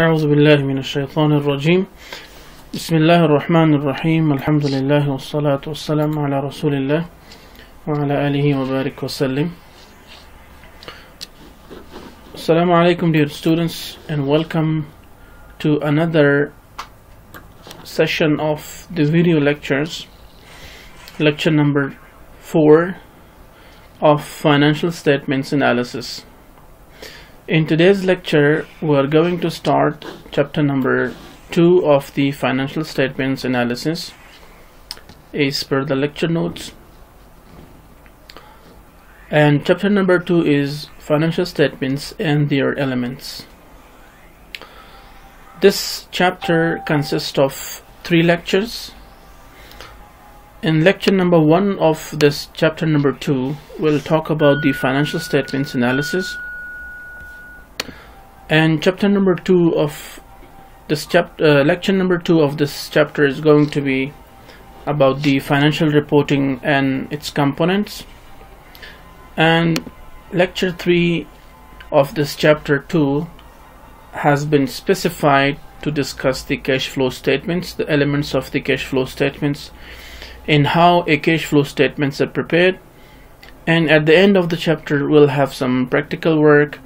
أعوذ بالله من الشيطان الرجيم بسم الله الرحمن الرحيم الحمد لله والصلاة والسلام على رسول الله وعلى آله وبارك وسلم Assalamu alaikum dear students and welcome to another session of the video lectures lecture number 4 of financial statements analysis in today's lecture we are going to start chapter number 2 of the financial statements analysis. As per the lecture notes. And chapter number 2 is financial statements and their elements. This chapter consists of three lectures. In lecture number 1 of this chapter number 2 we'll talk about the financial statements analysis and chapter number 2 of this chapter uh, lecture number 2 of this chapter is going to be about the financial reporting and its components. And lecture 3 of this chapter 2 has been specified to discuss the cash flow statements the elements of the cash flow statements and how a cash flow statements are prepared. And at the end of the chapter we'll have some practical work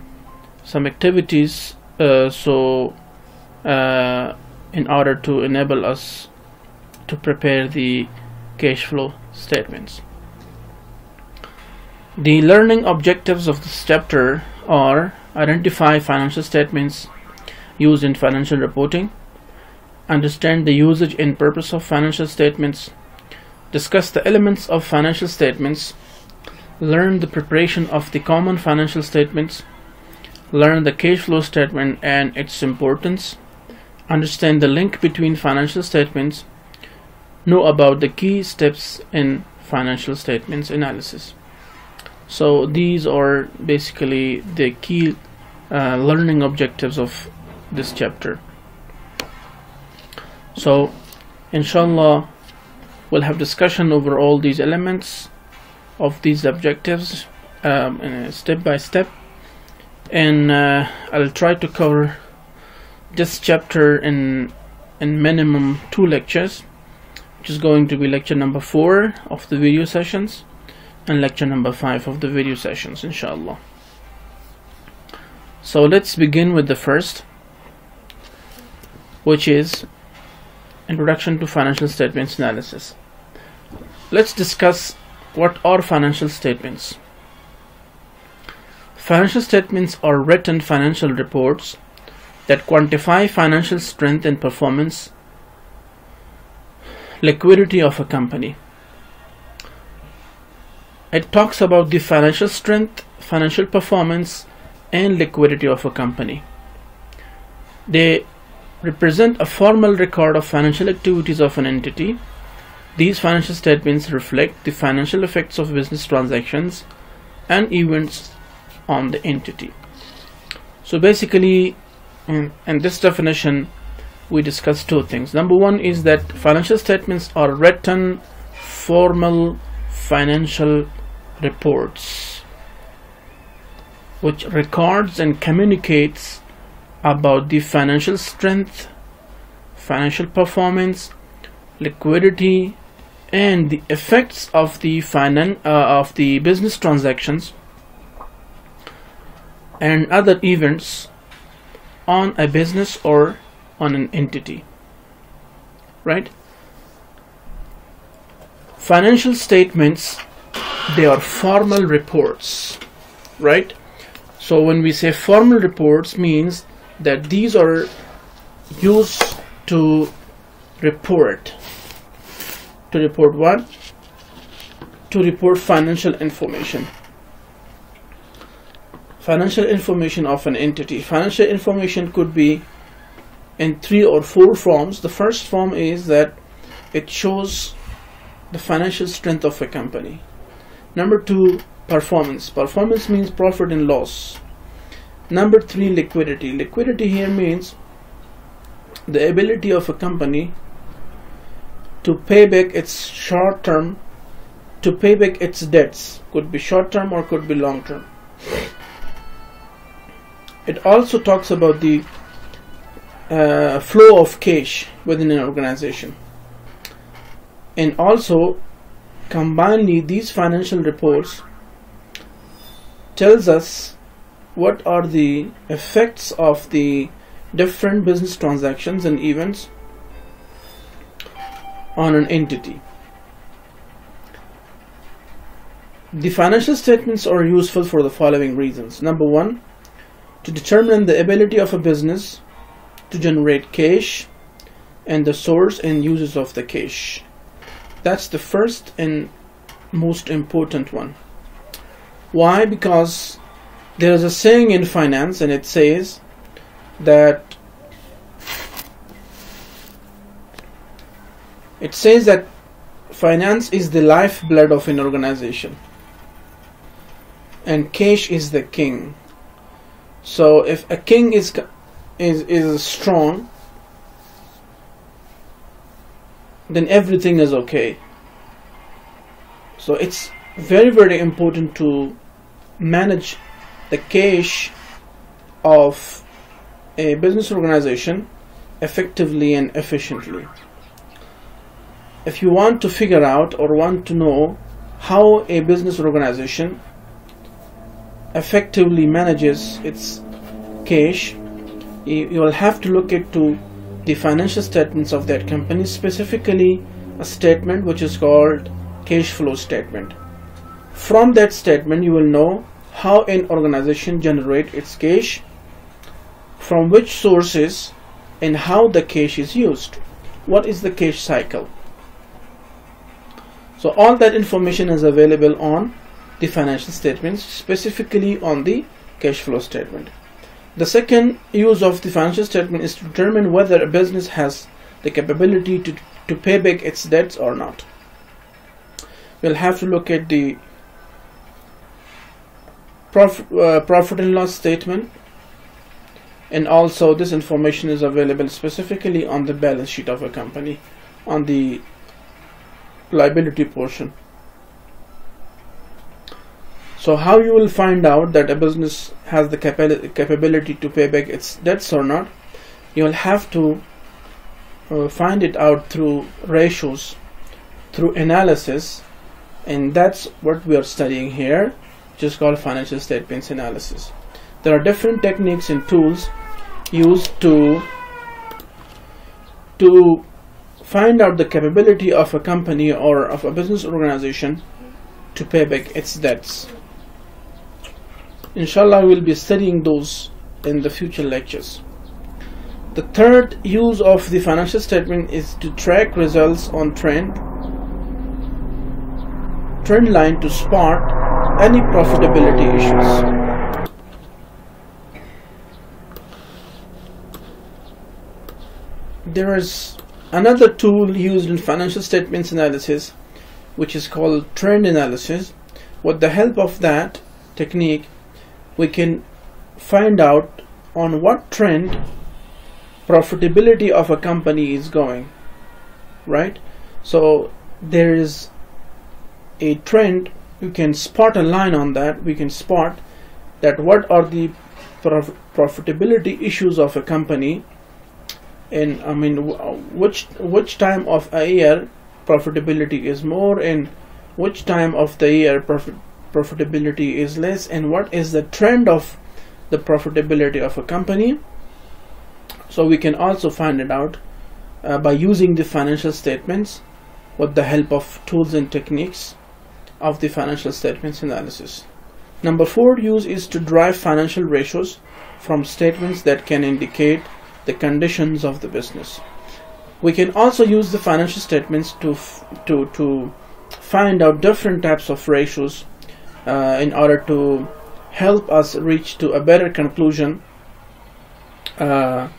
some activities uh, so uh, in order to enable us to prepare the cash flow statements. The learning objectives of this chapter are identify financial statements used in financial reporting understand the usage and purpose of financial statements discuss the elements of financial statements learn the preparation of the common financial statements learn the cash flow statement and its importance, understand the link between financial statements, know about the key steps in financial statements analysis. So these are basically the key uh, learning objectives of this chapter. So inshallah we'll have discussion over all these elements of these objectives um, step by step and uh, I'll try to cover this chapter in in minimum two lectures which is going to be lecture number four of the video sessions and lecture number five of the video sessions inshallah. So let's begin with the first which is introduction to financial statements analysis. Let's discuss what are financial statements Financial statements are written financial reports that quantify financial strength and performance, liquidity of a company. It talks about the financial strength, financial performance, and liquidity of a company. They represent a formal record of financial activities of an entity. These financial statements reflect the financial effects of business transactions and events on the entity. So basically, in, in, this definition, we discuss two things. Number one is that financial statements are written formal financial reports which records and communicates about the financial strength, financial performance, liquidity, and the effects of the finan- uh, of the business transactions and other events on a business or on an entity. Right? Financial statements they are formal reports. Right? So when we say formal reports means that these are used to report. To report what? To report financial information financial information of an entity. Financial information could be in three or four forms. The first form is that it shows the financial strength of a company. Number two, performance. Performance means profit and loss. Number three, liquidity. Liquidity here means the ability of a company to pay back its short term, to pay back its debts. Could be short term or could be long term. It also talks about the uh, flow of cash within an organization. And also combinedly these financial reports tells us what are the effects of the different business transactions and events on an entity. The financial statements are useful for the following reasons. Number one to determine the ability of a business to generate cash and the source and uses of the cash. That's the first and most important one. Why? Because there is a saying in finance and it says that it says that finance is the lifeblood of an organization and cash is the king so if a king is is is strong then everything is okay. So it's very very important to manage the cash of a business organization effectively and efficiently. If you want to figure out or want to know how a business organization effectively manages its cash you, will have to look into the financial statements of that company specifically a statement which is called cash flow statement. From that statement you will know how an organization generate its cash from which sources and how the cash is used. What is the cash cycle? So all that information is available on the financial statements specifically on the cash flow statement. The second use of the financial statement is to determine whether a business has the capability to, to pay back its debts or not. We'll have to look at the prof, uh, profit and loss statement. And also this information is available specifically on the balance sheet of a company on the liability portion so how you will find out that a business has the capability to pay back its debts or not? You'll have to uh, find it out through ratios, through analysis, and that's what we are studying here, which is called financial statements analysis. There are different techniques and tools used to to find out the capability of a company or of a business organization to pay back its debts inshallah we'll be studying those in the future lectures. The third use of the financial statement is to track results on trend trend line to spot any profitability issues. There is another tool used in financial statements analysis which is called trend analysis. With the help of that technique we can find out on what trend profitability of a company is going right? So there is a trend you can spot a line on that. We can spot that what are the prof profitability issues of a company and I mean which which time of a year profitability is more and which time of the year profit profitability is less and what is the trend of the profitability of a company? So we can also find it out uh, by using the financial statements with the help of tools and techniques of the financial statements analysis. Number four use is to derive financial ratios from statements that can indicate the conditions of the business. We can also use the financial statements to to to find out different types of ratios uh, in order to help us reach to a better conclusion uh,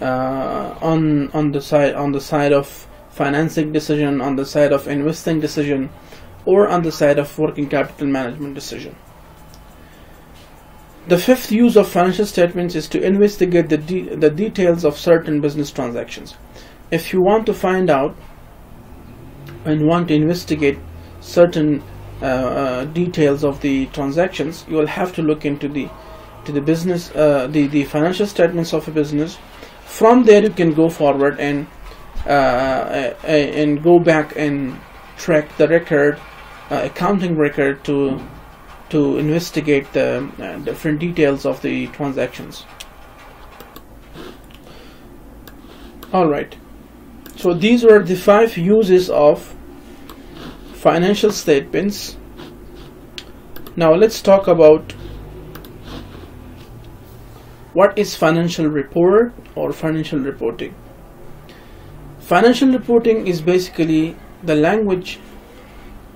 uh, on on the side on the side of financing decision on the side of investing decision or on the side of working capital management decision. The fifth use of financial statements is to investigate the, de the details of certain business transactions. If you want to find out and want to investigate certain details of the transactions you will have to look into the to the business uh, the the financial statements of a business. From there you can go forward and uh, uh, and go back and track the record uh, accounting record to to investigate the uh, different details of the transactions. All right. So these were the five uses of financial statements. Now let's talk about what is financial report or financial reporting. Financial reporting is basically the language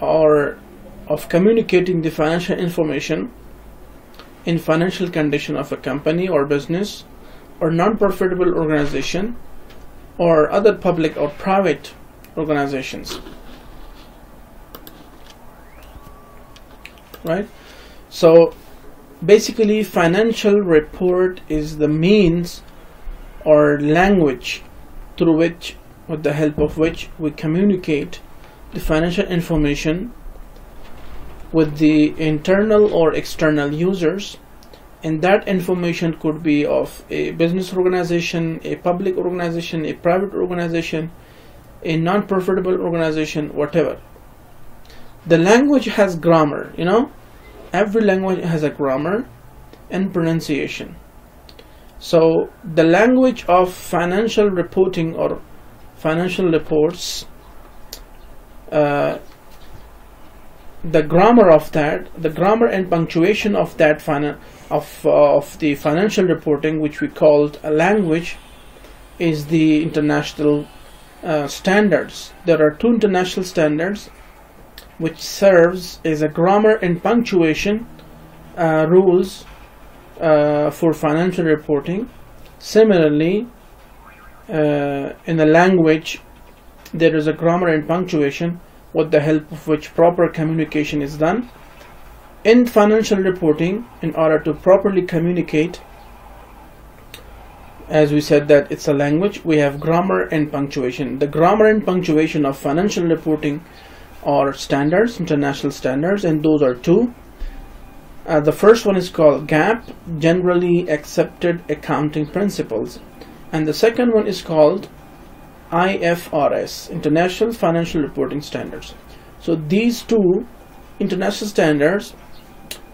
or of communicating the financial information in financial condition of a company or business or non-profitable organization or other public or private organizations right? So basically financial report is the means or language through which with the help of which we communicate the financial information with the internal or external users. And that information could be of a business organization a public organization a private organization a non-profitable organization whatever the language has grammar you know? Every language has a grammar and pronunciation. So the language of financial reporting or financial reports uh, the grammar of that the grammar and punctuation of that of uh, of the financial reporting which we called a language is the international uh, standards. There are two international standards which serves as a grammar and punctuation uh, rules uh, for financial reporting. Similarly uh, in the language there is a grammar and punctuation with the help of which proper communication is done. In financial reporting in order to properly communicate as we said that it's a language we have grammar and punctuation. The grammar and punctuation of financial reporting are standards international standards and those are two. Uh, the first one is called GAAP generally accepted accounting principles. And the second one is called IFRS International Financial Reporting Standards. So these two international standards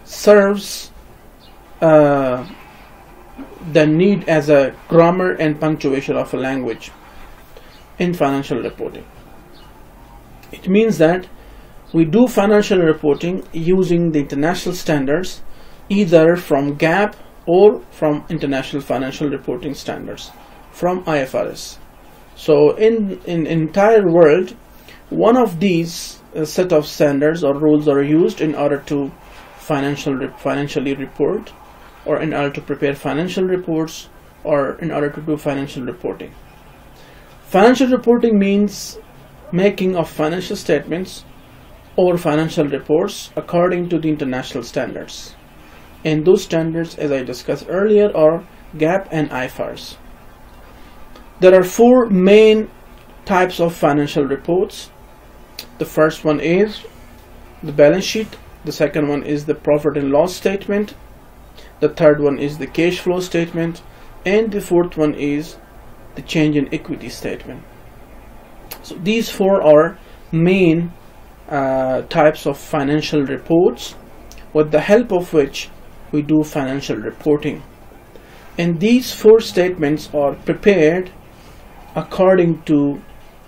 serves uh, the need as a grammar and punctuation of a language in financial reporting it means that we do financial reporting using the international standards either from GAAP or from international financial reporting standards from IFRS so in in entire world one of these uh, set of standards or rules are used in order to financial financially report or in order to prepare financial reports or in order to do financial reporting. Financial reporting means making of financial statements or financial reports according to the international standards and those standards as I discussed earlier are GAAP and IFRS there are four main types of financial reports. The first one is the balance sheet. The second one is the profit and loss statement. The third one is the cash flow statement. And the fourth one is the change in equity statement. So these four are main uh, types of financial reports with the help of which we do financial reporting. And these four statements are prepared according to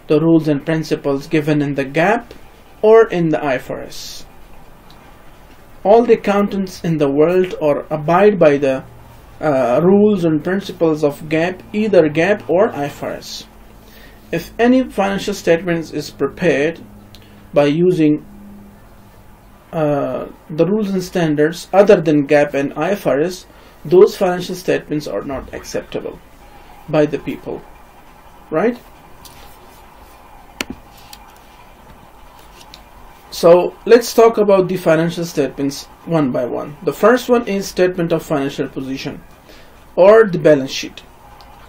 the rules and principles given in the GAAP or in the IFRS. All the accountants in the world are abide by the uh, rules and principles of GAAP, either GAAP or IFRS. If any financial statements is prepared by using uh, the rules and standards other than GAAP and IFRS, those financial statements are not acceptable by the people right? So let's talk about the financial statements one by one. The first one is statement of financial position or the balance sheet.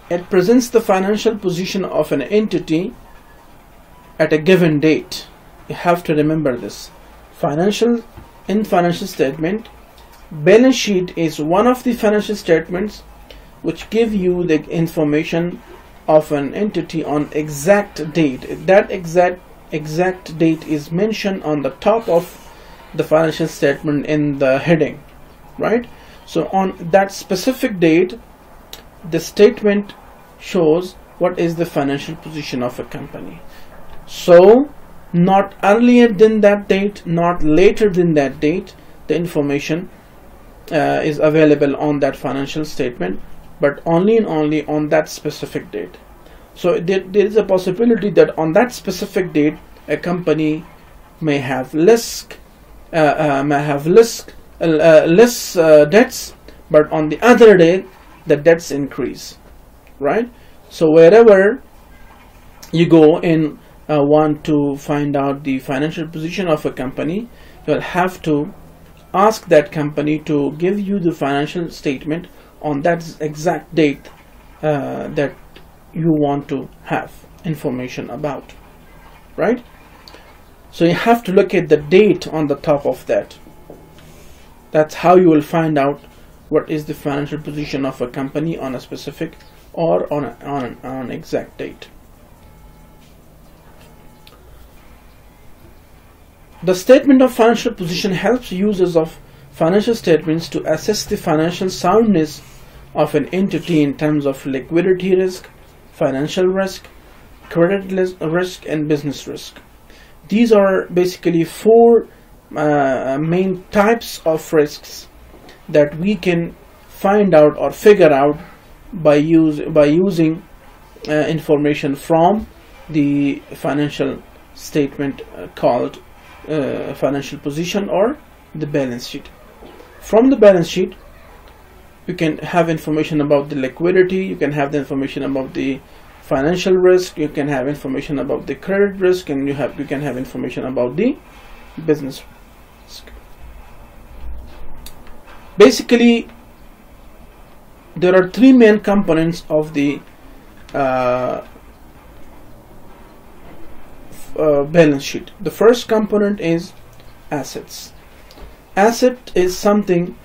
It presents the financial position of an entity at a given date. You have to remember this. Financial in financial statement, balance sheet is one of the financial statements which give you the information of an entity on exact date that exact exact date is mentioned on the top of the financial statement in the heading right so on that specific date the statement shows what is the financial position of a company. So not earlier than that date not later than that date the information uh, is available on that financial statement but only and only on that specific date. So there, there is a possibility that on that specific date a company may have less uh, uh, may have less uh, less uh, debts but on the other day the debts increase right? So wherever you go and uh, want to find out the financial position of a company you'll have to ask that company to give you the financial statement on that exact date uh, that you want to have information about right? So you have to look at the date on the top of that. That's how you will find out what is the financial position of a company on a specific or on, a, on, an, on an exact date The statement of financial position helps users of financial statements to assess the financial soundness of an entity in terms of liquidity risk, financial risk, credit risk, and business risk. These are basically four uh, main types of risks that we can find out or figure out by use by using uh, information from the financial statement uh, called uh, financial position or the balance sheet. From the balance sheet you can have information about the liquidity you can have the information about the financial risk you can have information about the credit risk and you have you can have information about the business risk. Basically there are three main components of the uh, uh, balance sheet. The first component is assets. Asset is something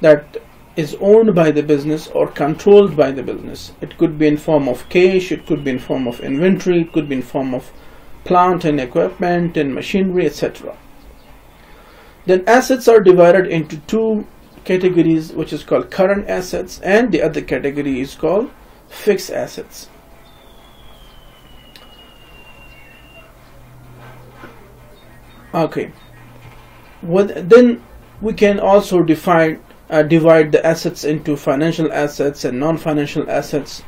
that is owned by the business or controlled by the business. It could be in form of cash, it could be in form of inventory, it could be in form of plant and equipment and machinery, etc. Then assets are divided into two categories which is called current assets and the other category is called fixed assets. okay then we can also define uh, divide the assets into financial assets and non-financial assets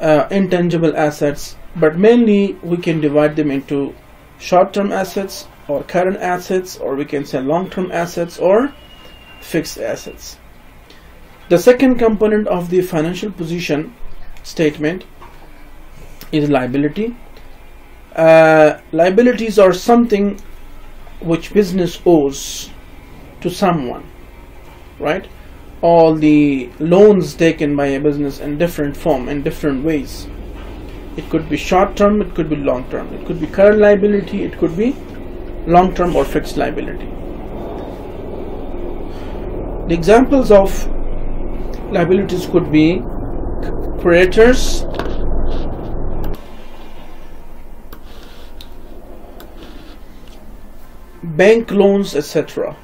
uh, intangible assets but mainly we can divide them into short-term assets or current assets or we can say long-term assets or fixed assets. The second component of the financial position statement is liability. Uh, liabilities are something which business owes to someone right? All the loans taken by a business in different form in different ways. It could be short term it could be long term. It could be current liability it could be long term or fixed liability the examples of liabilities could be creditors bank loans etc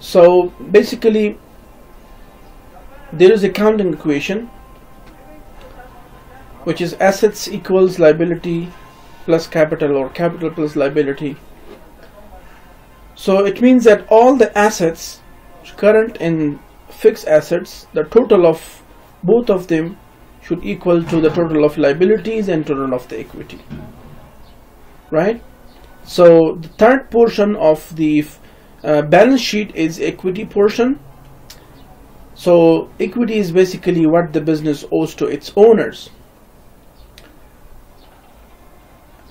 so basically there is a counting equation which is assets equals liability plus capital or capital plus liability so it means that all the assets current and fixed assets the total of both of them should equal to the total of liabilities and total of the equity. Right? So the third portion of the uh, balance sheet is equity portion. So equity is basically what the business owes to its owners.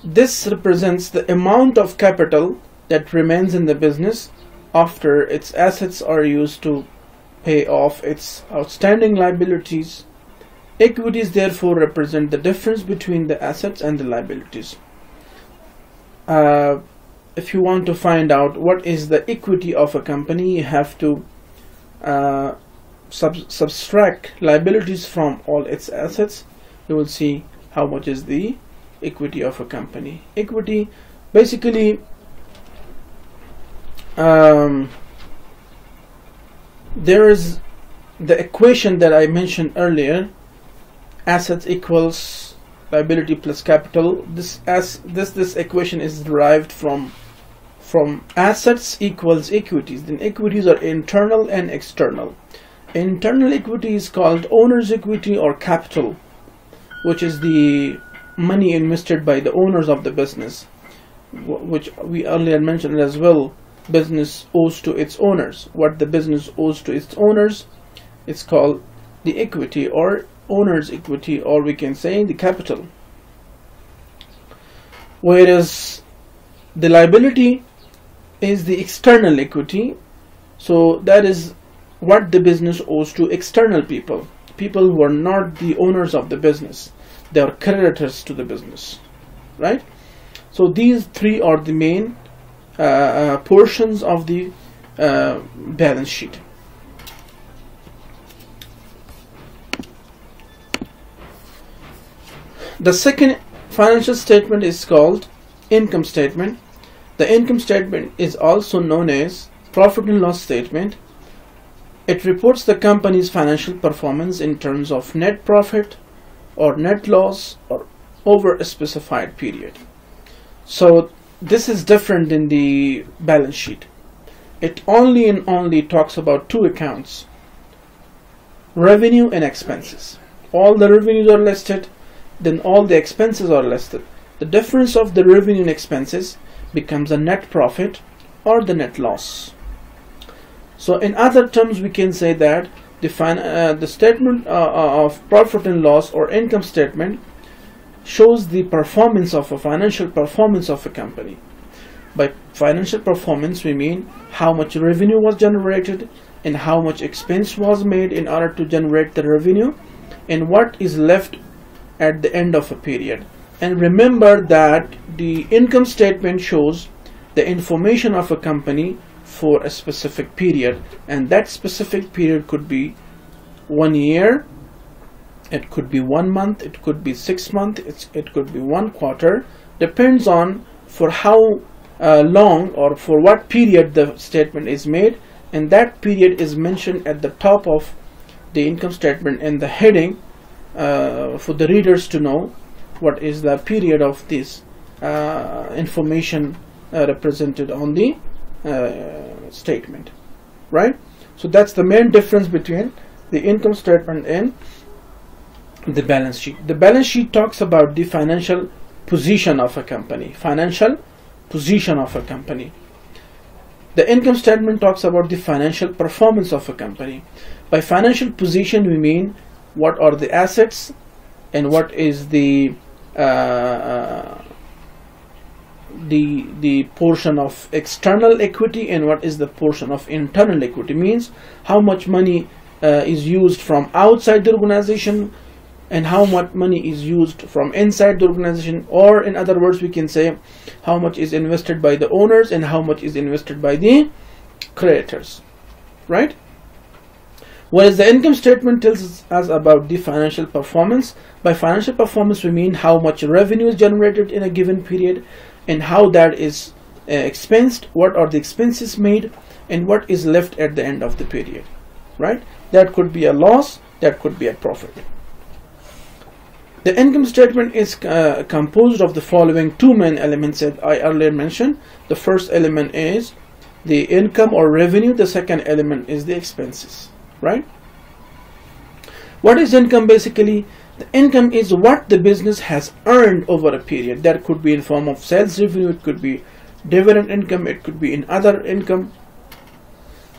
This represents the amount of capital that remains in the business after its assets are used to pay off its outstanding liabilities. Equities therefore represent the difference between the assets and the liabilities. Uh, if you want to find out what is the equity of a company you have to uh, sub subtract liabilities from all its assets. You will see how much is the equity of a company. Equity basically um, there is the equation that I mentioned earlier assets equals liability plus capital. This as this this equation is derived from from assets equals equities. Then equities are internal and external. Internal equity is called owner's equity or capital which is the money invested by the owners of the business which we earlier mentioned as well business owes to its owners. What the business owes to its owners it's called the equity or owner's equity or we can say the capital. Whereas the liability is the external equity so that is what the business owes to external people. People who are not the owners of the business. They are creditors to the business right? So these three are the main portions of the uh, balance sheet The second financial statement is called income statement. The income statement is also known as profit and loss statement. It reports the company's financial performance in terms of net profit or net loss or over a specified period. So this is different in the balance sheet. It only and only talks about two accounts revenue and expenses. All the revenues are listed then all the expenses are listed. The difference of the revenue and expenses becomes a net profit or the net loss. So in other terms we can say that the, uh, the statement uh, uh, of profit and loss or income statement shows the performance of a financial performance of a company. By financial performance we mean how much revenue was generated and how much expense was made in order to generate the revenue and what is left at the end of a period and remember that the income statement shows the information of a company for a specific period and that specific period could be one year it could be one month it could be six months it could be one quarter. Depends on for how uh, long or for what period the statement is made. And that period is mentioned at the top of the income statement in the heading uh, for the readers to know what is the period of this uh, information uh, represented on the uh, statement. Right? So that's the main difference between the income statement and the balance sheet. The balance sheet talks about the financial position of a company financial position of a company. The income statement talks about the financial performance of a company. By financial position we mean what are the assets and what is the uh, uh, the the portion of external equity and what is the portion of internal equity. Means how much money uh, is used from outside the organization and how much money is used from inside the organization or in other words we can say how much is invested by the owners and how much is invested by the creditors right Whereas the income statement tells us about the financial performance. By financial performance, we mean how much revenue is generated in a given period and how that is uh, expensed, what are the expenses made, and what is left at the end of the period. Right? That could be a loss, that could be a profit. The income statement is uh, composed of the following two main elements that I earlier mentioned. The first element is the income or revenue, the second element is the expenses right? What is income basically? The income is what the business has earned over a period. That could be in form of sales revenue, it could be dividend income, it could be in other income.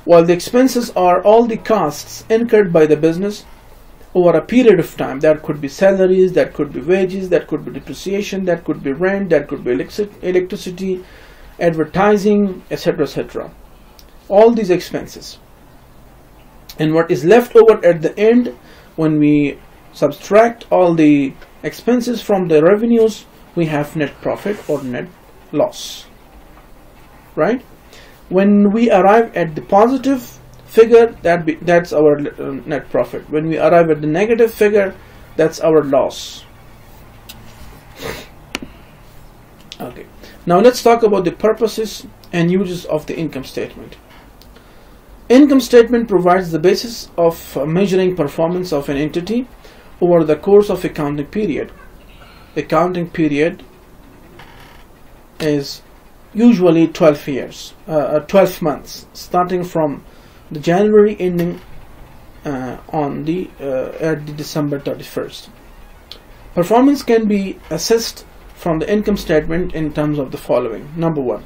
While the expenses are all the costs incurred by the business over a period of time. That could be salaries, that could be wages, that could be depreciation, that could be rent, that could be electricity, advertising, etc. etc. All these expenses and what is left over at the end when we subtract all the expenses from the revenues we have net profit or net loss right when we arrive at the positive figure that be, that's our uh, net profit. When we arrive at the negative figure that's our loss. Okay. Now let's talk about the purposes and uses of the income statement. Income statement provides the basis of measuring performance of an entity over the course of accounting period. Accounting period is usually 12 years uh, uh 12 months starting from the January ending uh, on the uh, at the December 31st. Performance can be assessed from the income statement in terms of the following. Number one,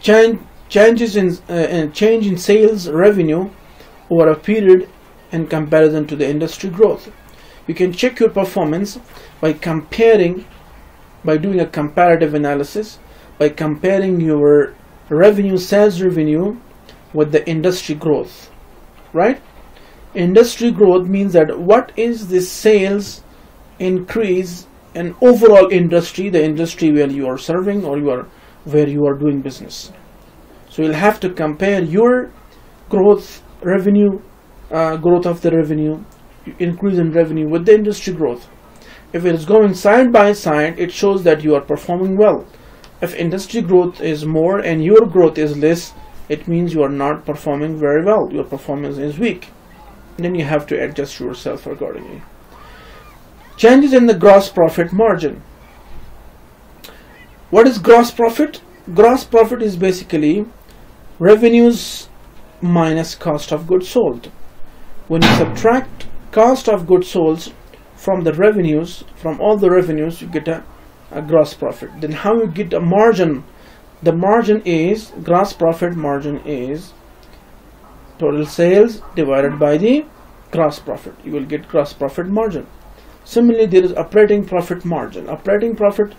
change, changes in, uh, change in sales revenue over a period in comparison to the industry growth. You can check your performance by comparing, by doing a comparative analysis, by comparing your revenue, sales revenue with the industry growth right? Industry growth means that what is the sales increase in overall industry the industry where you are serving or you are where you are doing business. So you'll have to compare your growth revenue uh, growth of the revenue increase in revenue with the industry growth. If it is going side by side it shows that you are performing well. If industry growth is more and your growth is less it means you are not performing very well. Your performance is weak. Then you have to adjust yourself accordingly. Changes in the gross profit margin. What is gross profit? Gross profit is basically revenues minus cost of goods sold. When you subtract cost of goods sold from the revenues from all the revenues you get a, a gross profit. Then how you get a margin the margin is gross profit margin is total sales divided by the gross profit. You will get gross profit margin. Similarly there is operating profit margin. Operating profit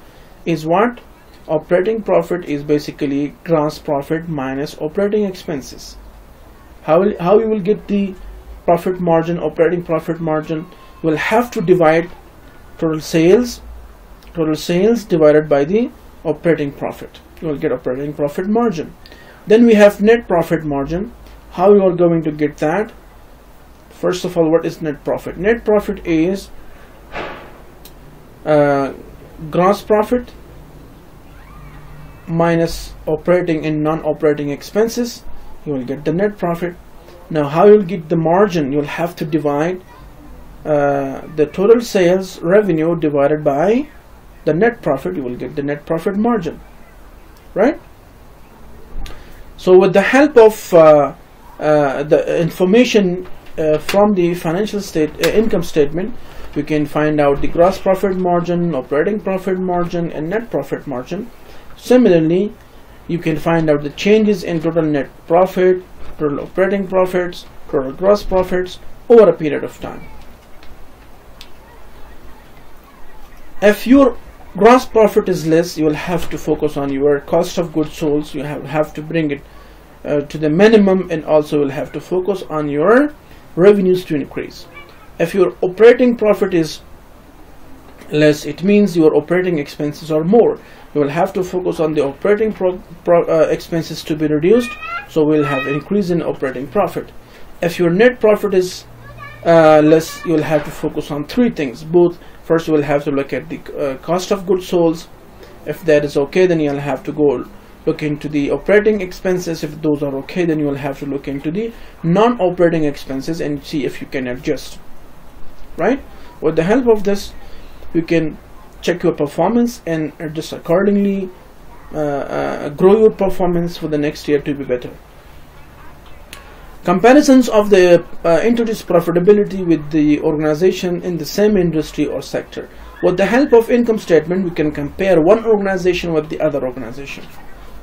is what? Operating profit is basically gross profit minus operating expenses. How will, how you will get the profit margin operating profit margin? Will have to divide total sales total sales divided by the operating profit. You will get operating profit margin. Then we have net profit margin. How you are going to get that? First of all what is net profit? Net profit is uh, gross profit minus operating and non-operating expenses. You will get the net profit. Now how you'll get the margin? You'll have to divide uh, the total sales revenue divided by the net profit you will get the net profit margin right? So with the help of uh, uh, the information uh, from the financial state uh, income statement we can find out the gross profit margin operating profit margin and net profit margin. Similarly you can find out the changes in total net profit total operating profits total gross profits over a period of time. If your gross profit is less you will have to focus on your cost of goods sold you have, have to bring it uh, to the minimum and also will have to focus on your revenues to increase. If your operating profit is less it means your operating expenses are more. You will have to focus on the operating pro, pro, uh, expenses to be reduced so we'll have increase in operating profit. If your net profit is uh, less you'll have to focus on three things both first we'll have to look at the uh, cost of goods sold. If that is okay then you'll have to go look into the operating expenses. If those are okay then you will have to look into the non-operating expenses and see if you can adjust. Right? With the help of this you can check your performance and adjust accordingly uh, uh, grow your performance for the next year to be better Comparisons of the uh, entity's profitability with the organization in the same industry or sector. With the help of income statement, we can compare one organization with the other organization.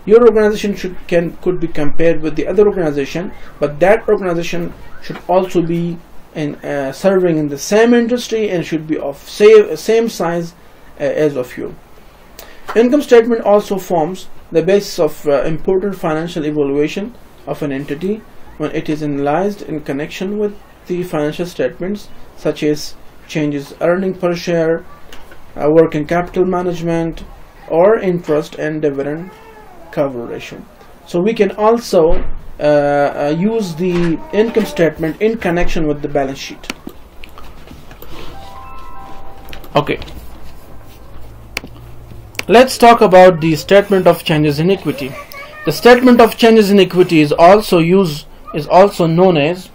Your organization should can could be compared with the other organization, but that organization should also be in uh, serving in the same industry and should be of same, same size uh, as of you. Income statement also forms the basis of uh, important financial evaluation of an entity when it is analyzed in connection with the financial statements such as changes earning per share, uh, working capital management, or interest and dividend cover ratio. So we can also uh, uh, use the income statement in connection with the balance sheet. Okay. Let's talk about the statement of changes in equity. The statement of changes in equity is also used is also known as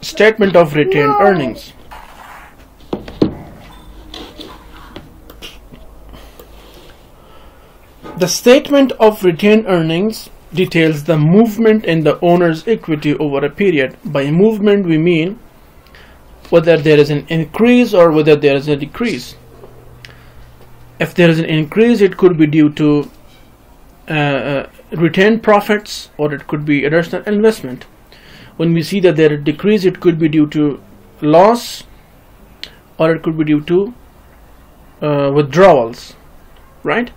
statement of retained earnings. The statement of retained earnings details the movement in the owner's equity over a period. By movement, we mean whether there is an increase or whether there is a decrease. If there is an increase, it could be due to uh, uh, retained profits or it could be additional investment. When we see that there is a decrease, it could be due to loss or it could be due to uh, withdrawals, right?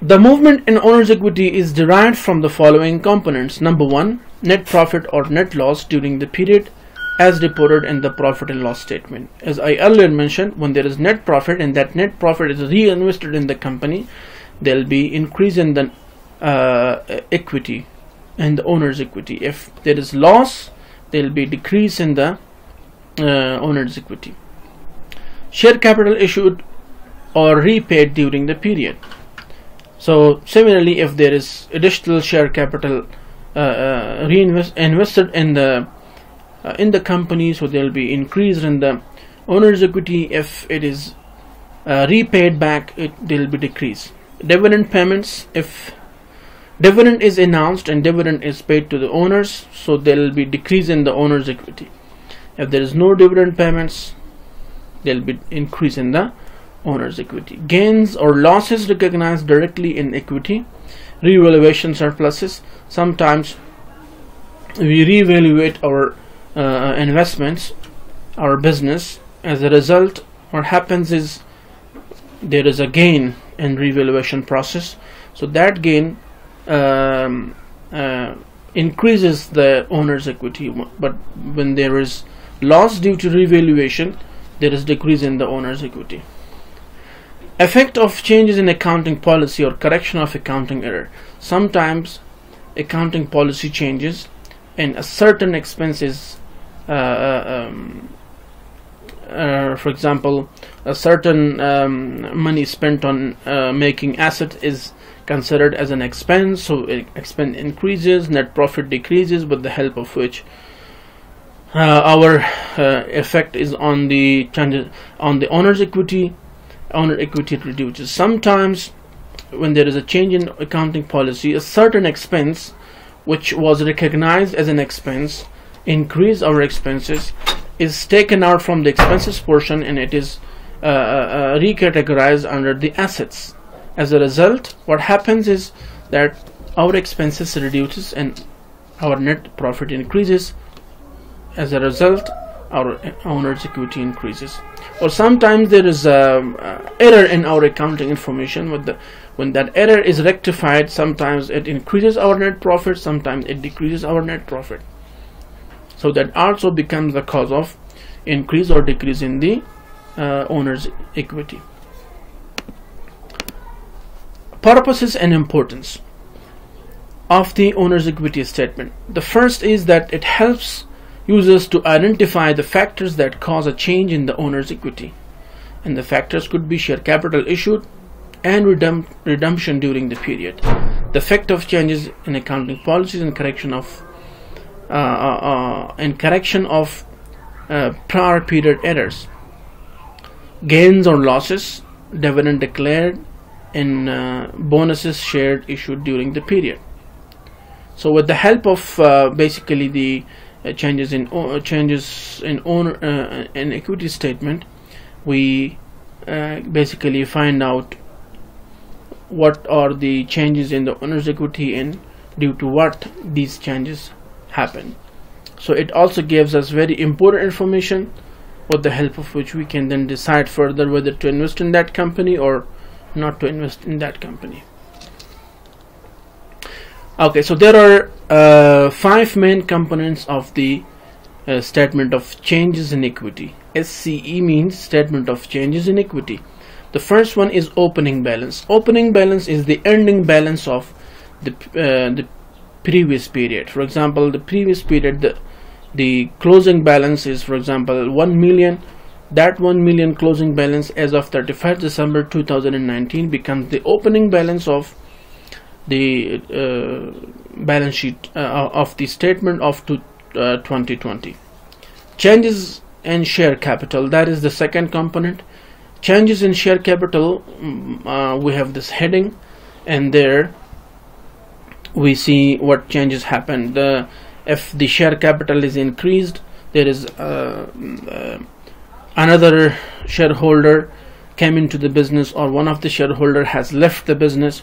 The movement in owner's equity is derived from the following components. Number one, net profit or net loss during the period as reported in the profit and loss statement. As I earlier mentioned, when there is net profit and that net profit is reinvested in the company, there will be increase in the uh, equity and the owner's equity. If there is loss, there will be decrease in the uh, owner's equity. Share capital issued or repaid during the period. So similarly, if there is additional share capital uh, uh, reinvest in the uh, in the company, so there will be increase in the owner's equity. If it is uh, repaid back, it will be decrease. Dividend payments, if dividend is announced and dividend is paid to the owners, so there will be decrease in the owner's equity. If there is no dividend payments, there will be increase in the owner's equity. Gains or losses recognized directly in equity. Revaluation surpluses. Sometimes we reevaluate our uh, investments, our business. As a result, what happens is there is a gain in revaluation process. So that gain um, uh, increases the owner's equity. But when there is loss due to revaluation, there is decrease in the owner's equity. Effect of changes in accounting policy or correction of accounting error. Sometimes accounting policy changes and a certain expenses, uh, uh, um, uh, for example, a certain um, money spent on uh, making asset is considered as an expense, so expense increases, net profit decreases with the help of which uh, our uh, effect is on the on the owner's equity owner equity reduces. Sometimes when there is a change in accounting policy, a certain expense which was recognized as an expense increase our expenses is taken out from the expenses portion and it is uh, uh, uh, recategorized under the assets. As a result, what happens is that our expenses reduces and our net profit increases. As a result, our owner's equity increases or sometimes there is a uh, error in our accounting information with the when that error is rectified sometimes it increases our net profit sometimes it decreases our net profit so that also becomes the cause of increase or decrease in the uh, owner's equity purposes and importance of the owner's equity statement the first is that it helps users to identify the factors that cause a change in the owner's equity. And the factors could be share capital issued and redemption during the period. The effect of changes in accounting policies and correction of and correction of uh, prior period errors. Gains or losses, dividend declared, and uh, bonuses shared issued during the period. So, with the help of uh, basically the uh, changes in uh, changes in owner uh, in equity statement we basically find out what are the changes in the owner's equity and due to what these changes happen. So it also gives us very important information with the help of which we can then decide further whether to invest in that company or not to invest in that company. Okay so there are uh, five main components of the uh, statement of changes in equity. SCE means statement of changes in equity. The first one is opening balance. Opening balance is the ending balance of the uh, the previous period. For example the previous period the the closing balance is for example 1 million. That 1 million closing balance as of 31st December 2019 becomes the opening balance of the uh, balance sheet uh, of the statement of uh, 2020 changes in share capital that is the second component. Changes in share capital uh, we have this heading and there we see what changes happen. The if the share capital is increased there is uh, uh, another shareholder came into the business or one of the shareholder has left the business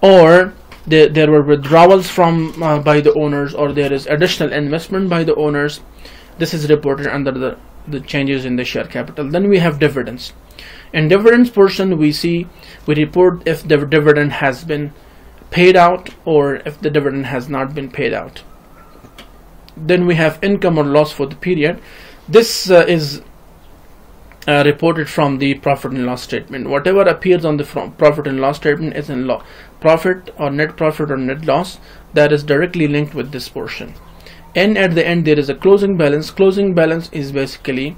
or there, there were withdrawals from uh, by the owners or there is additional investment by the owners. This is reported under the the changes in the share capital. Then we have dividends. In dividends portion we see we report if the dividend has been paid out or if the dividend has not been paid out. Then we have income or loss for the period. This uh, is uh, reported from the profit and loss statement. Whatever appears on the profit and loss statement is in law. Profit or net profit or net loss that is directly linked with this portion. And at the end there is a closing balance. Closing balance is basically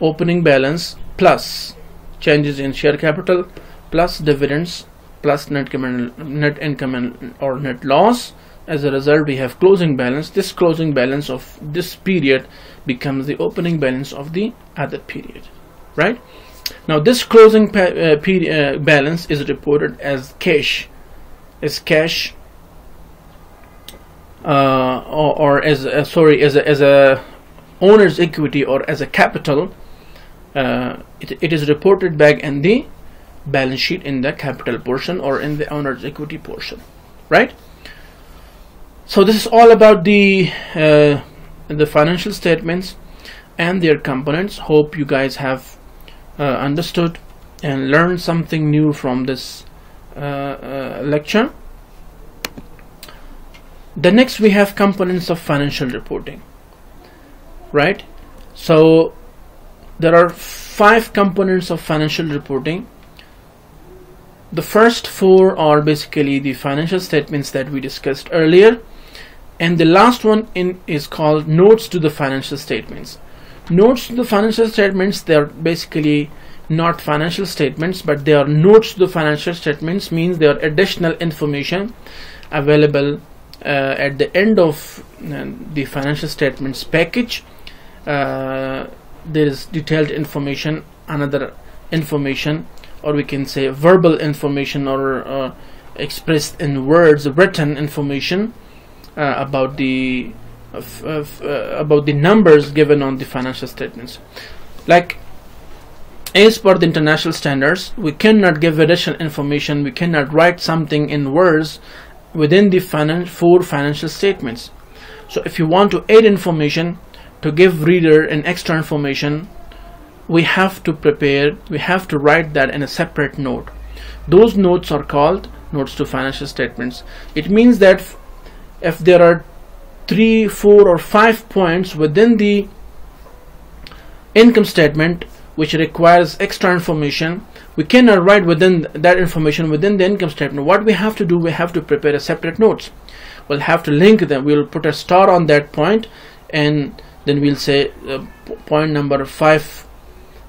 opening balance plus changes in share capital plus dividends plus net net income or net loss. As a result we have closing balance. This closing balance of this period becomes the opening balance of the other period right? Now this closing uh, uh, balance is reported as cash as cash uh, or, or, as a, sorry as a, as a owner's equity or as a capital. Uh, it, it is reported back in the balance sheet in the capital portion or in the owner's equity portion right? So this is all about the uh, the financial statements and their components. Hope you guys have uh, understood and learned something new from this uh, uh lecture. The next we have components of financial reporting right? So there are five components of financial reporting the first four are basically the financial statements that we discussed earlier and the last one in is called notes to the financial statements. Notes to the financial statements they are basically not financial statements but they are notes to the financial statements means they are additional information available uh, at the end of uh, the financial statements package. Uh, there is detailed information another information or we can say verbal information or uh, expressed in words written information uh, about the uh, about the numbers given on the financial statements like as per the international standards we cannot give additional information we cannot write something in words within the finan four financial statements. So if you want to add information to give reader an extra information, we have to prepare, we have to write that in a separate note. Those notes are called notes to financial statements. It means that if there are three, four or five points within the income statement which requires extra information we cannot write within that information within the income statement what we have to do we have to prepare a separate notes we'll have to link them we'll put a star on that point and then we'll say uh, point number five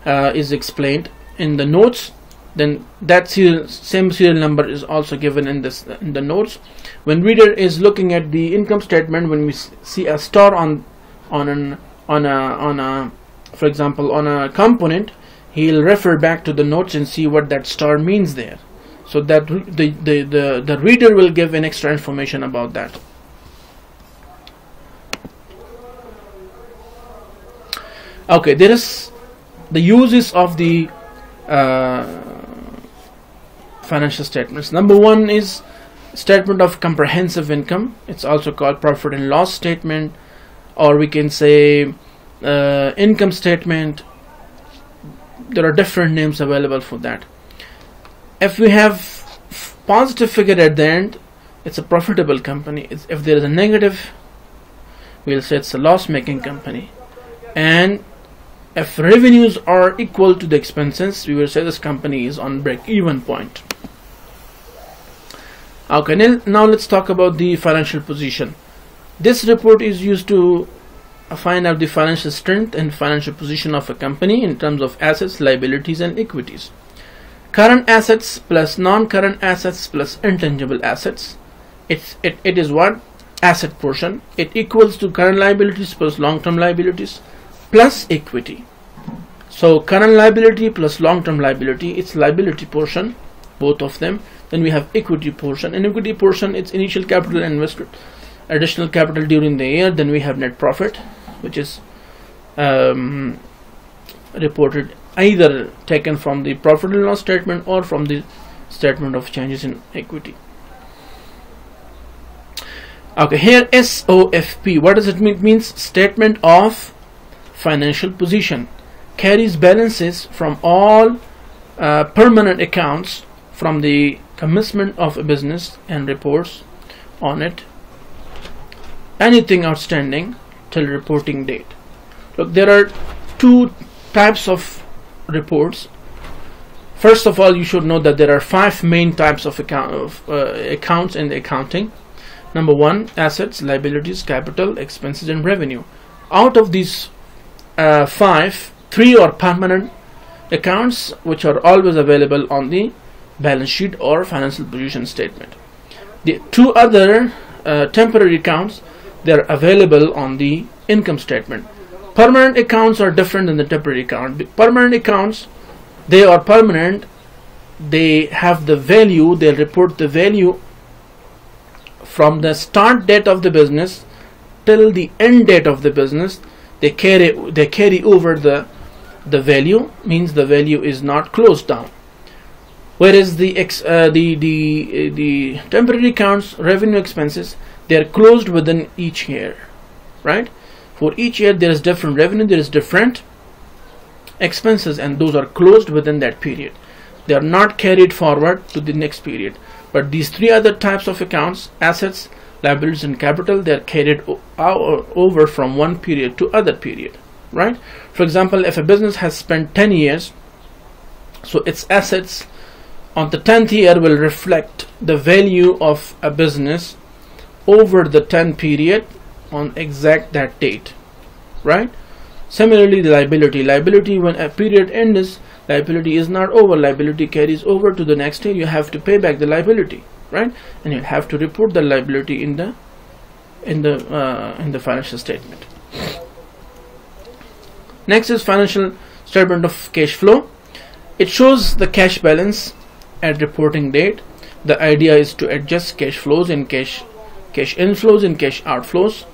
uh, is explained in the notes then that serial, same serial number is also given in this in the notes. When reader is looking at the income statement when we see a star on on an on a on a for example on a component he'll refer back to the notes and see what that star means there. So that the, the, the, the reader will give an extra information about that. Okay there is the uses of the uh, financial statements. Number one is statement of comprehensive income. It's also called profit and loss statement. Or we can say uh, income statement. There are different names available for that. If we have positive figure at the end it's a profitable company. It's, if there is a negative we'll say it's a loss making company. And if revenues are equal to the expenses we will say this company is on break even point. Okay now let's talk about the financial position. This report is used to find out the financial strength and financial position of a company in terms of assets liabilities and equities. Current assets plus non-current assets plus intangible assets. It's it, it is what? Asset portion. It equals to current liabilities plus long-term liabilities plus equity. So current liability plus long-term liability it's liability portion both of them. Then we have equity portion. And equity portion it's initial capital invested additional capital during the year. Then we have net profit which is um, reported either taken from the profit and loss statement or from the statement of changes in equity. Okay here SOFP what does it mean? It means statement of financial position. Carries balances from all uh, permanent accounts from the commencement of a business and reports on it. Anything outstanding till reporting date. Look there are two types of reports. First of all you should know that there are five main types of, account, of uh, accounts in accounting. Number one, assets, liabilities, capital, expenses, and revenue. Out of these uh, five, three are permanent accounts which are always available on the balance sheet or financial position statement. The two other uh, temporary accounts they are available on the income statement. Permanent accounts are different than the temporary account. Permanent accounts they are permanent. They have the value. They report the value from the start date of the business till the end date of the business they carry they carry over the the value means the value is not closed down. Whereas the ex, uh, the the uh, the temporary accounts revenue expenses they are closed within each year right? For each year there is different revenue there is different expenses and those are closed within that period. They are not carried forward to the next period. But these three other types of accounts, assets, liabilities and capital, they are carried over from one period to other period, right? For example, if a business has spent 10 years, so its assets on the 10th year will reflect the value of a business over the 10 period on exact that date, right? Similarly, the liability. Liability when a period ends liability is not over liability carries over to the next year you have to pay back the liability right? And you have to report the liability in the in the uh, in the financial statement. Next is financial statement of cash flow. It shows the cash balance at reporting date. The idea is to adjust cash flows and cash cash inflows and cash outflows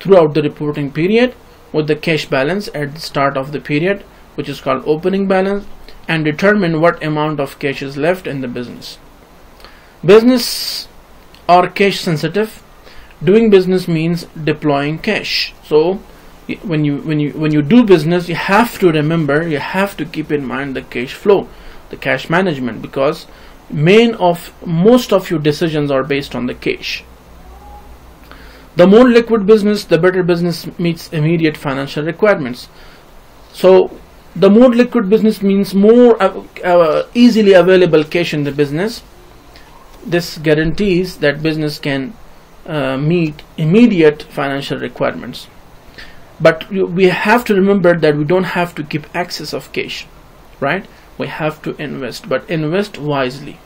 throughout the reporting period with the cash balance at the start of the period which is called opening balance and determine what amount of cash is left in the business. Business are cash sensitive. Doing business means deploying cash. So when you when you when you do business, you have to remember, you have to keep in mind the cash flow, the cash management, because main of most of your decisions are based on the cash. The more liquid business, the better business meets immediate financial requirements. So the more liquid business means more uh, uh, easily available cash in the business this guarantees that business can uh, meet immediate financial requirements. But we have to remember that we don't have to keep excess of cash right? We have to invest but invest wisely.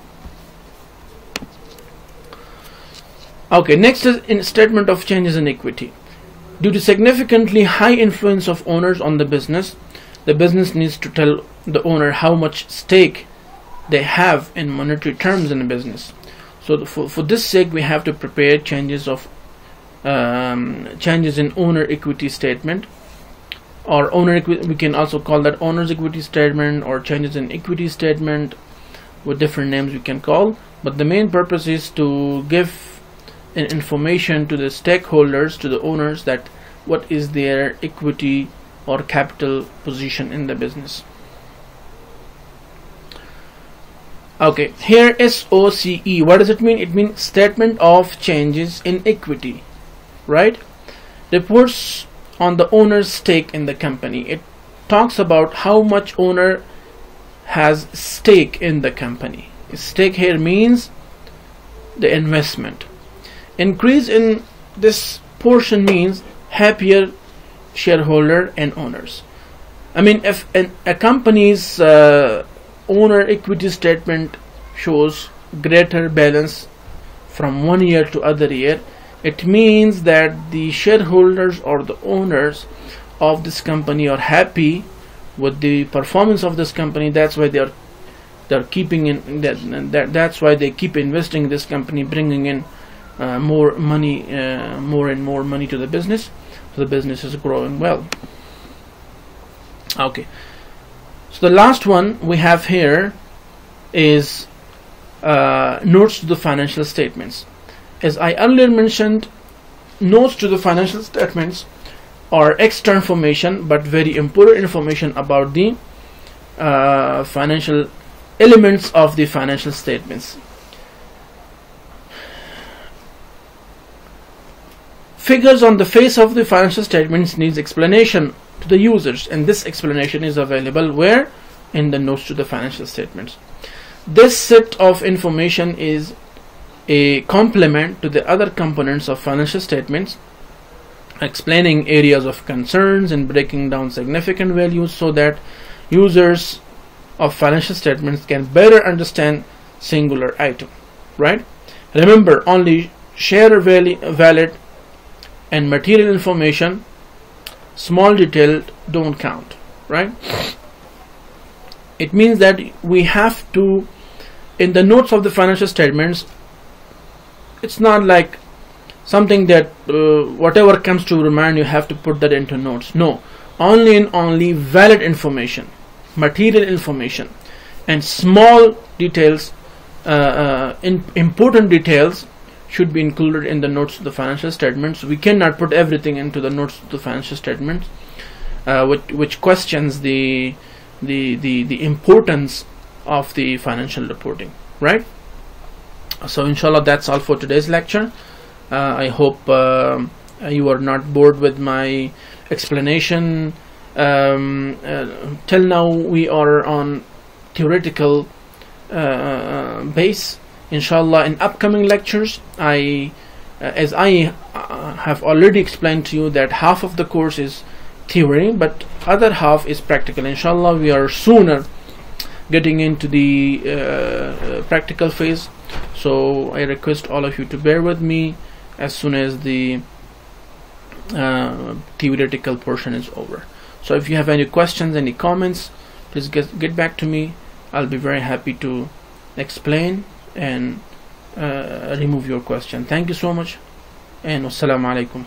Okay next is in statement of changes in equity. Due to significantly high influence of owners on the business the business needs to tell the owner how much stake they have in monetary terms in the business so for, for this sake we have to prepare changes of um, changes in owner equity statement. Or owner we can also call that owner's equity statement or changes in equity statement with different names we can call. But the main purpose is to give an information to the stakeholders to the owners that what is their equity or capital position in the business okay here SOCE what does it mean? It means statement of changes in equity right? Reports on the owner's stake in the company. It talks about how much owner has stake in the company. Stake here means the investment. Increase in this portion means happier shareholder and owners. I mean if an, a company's uh, owner equity statement shows greater balance from one year to other year. It means that the shareholders or the owners of this company are happy with the performance of this company. That's why they are they're keeping in that, that that's why they keep investing in this company bringing in uh, more money uh, more and more money to the business. So the business is growing well. Okay so the last one we have here is uh, notes to the financial statements as I earlier mentioned notes to the financial statements are extra information but very important information about the uh, financial elements of the financial statements. Figures on the face of the financial statements needs explanation to the users and this explanation is available where? In the notes to the financial statements. This set of information is a complement to the other components of financial statements explaining areas of concerns and breaking down significant values so that users of financial statements can better understand singular item right remember only share valid and material information small detail don't count right? It means that we have to in the notes of the financial statements it's not like something that uh, whatever comes to remind you have to put that into notes. No. Only and only valid information material information and small details uh, uh, in important details should be included in the notes of the financial statements. We cannot put everything into the notes of the financial statements uh, which, which questions the, the the the importance of the financial reporting right? So inshallah that's all for today's lecture. Uh, I hope uh, you are not bored with my explanation. Um, uh, till now we are on theoretical uh, base inshallah in upcoming lectures I uh, as I uh, have already explained to you that half of the course is theory but other half is practical. Inshallah we are sooner getting into the uh, practical phase. So I request all of you to bear with me as soon as the uh, theoretical portion is over. So if you have any questions any comments please get, get back to me. I'll be very happy to explain and uh, remove your question. Thank you so much and wassalamu alaikum